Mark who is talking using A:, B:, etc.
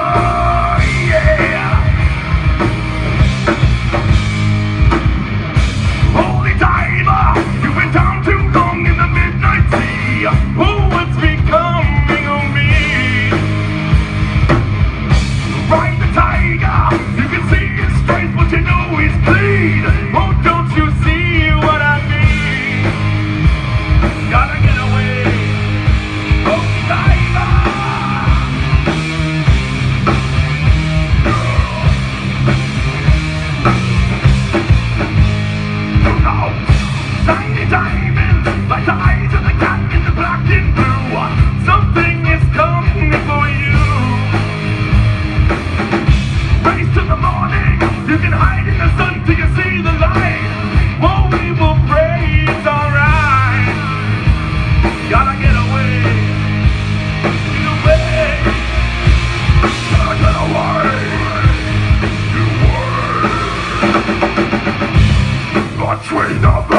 A: Whoa! Sweet up.